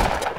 Bye.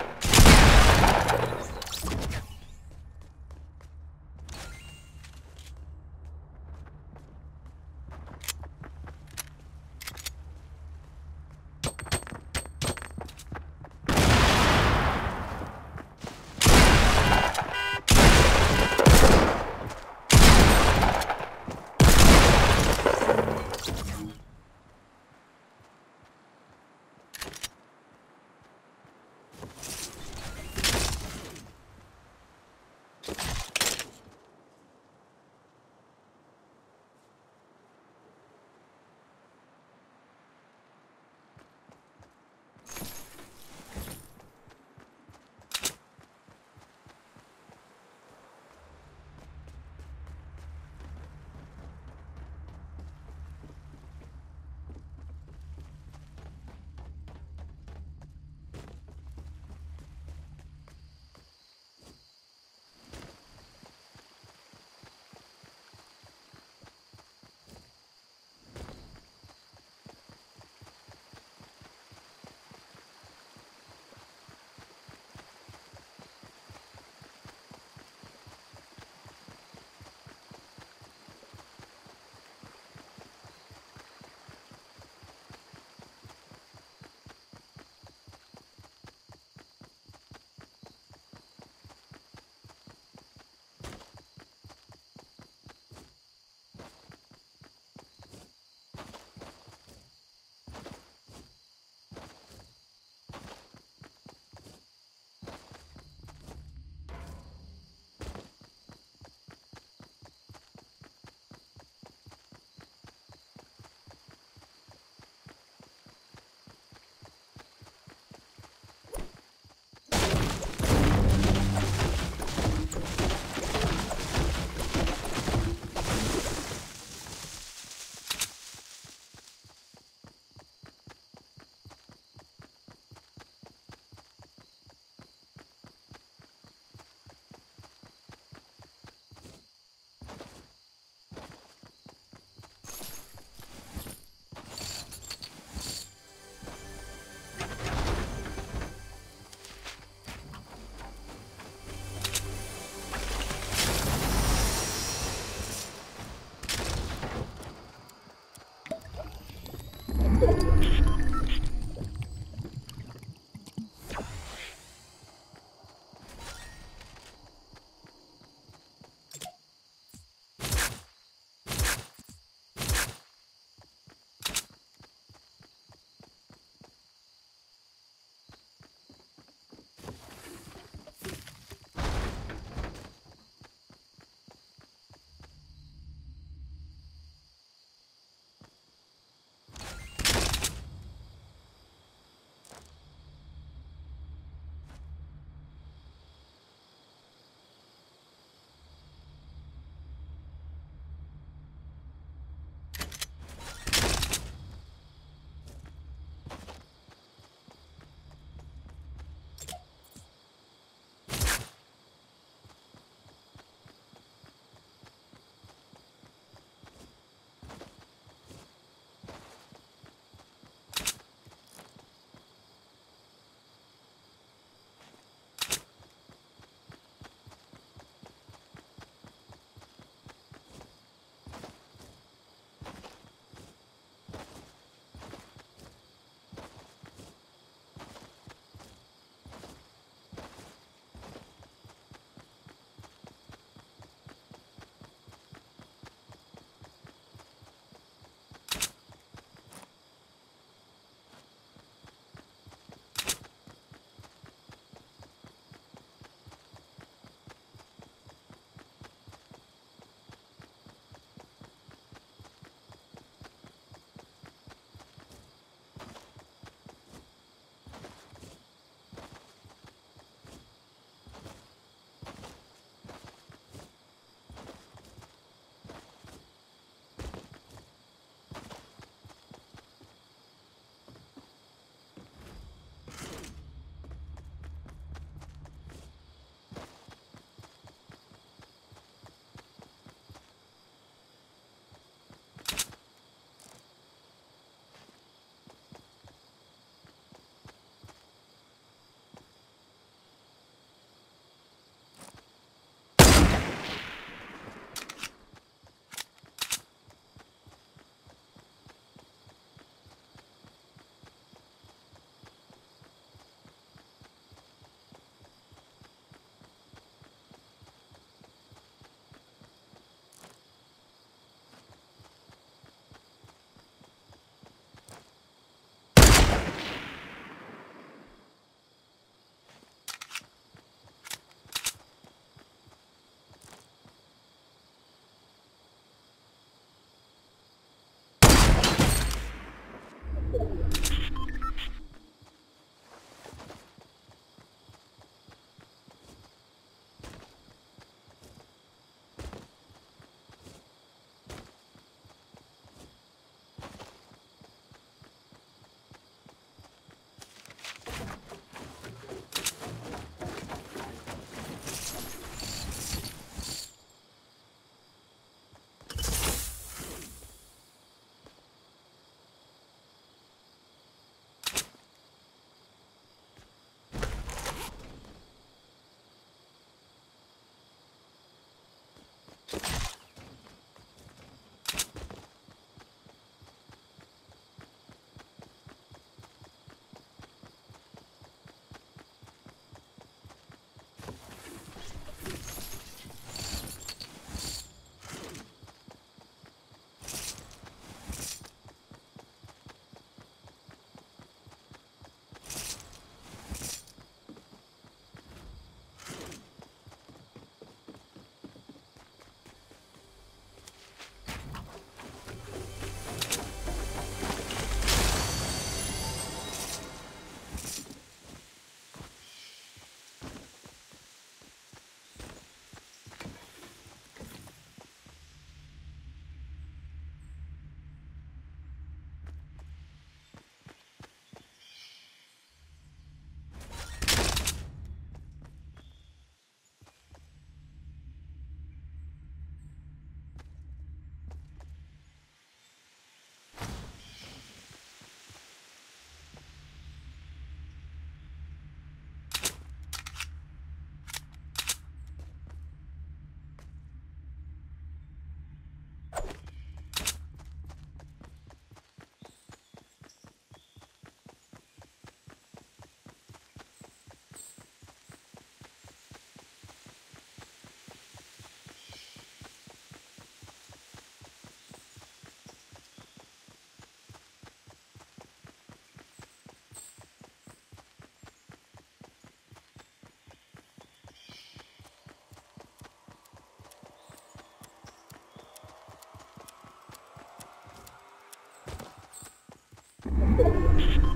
you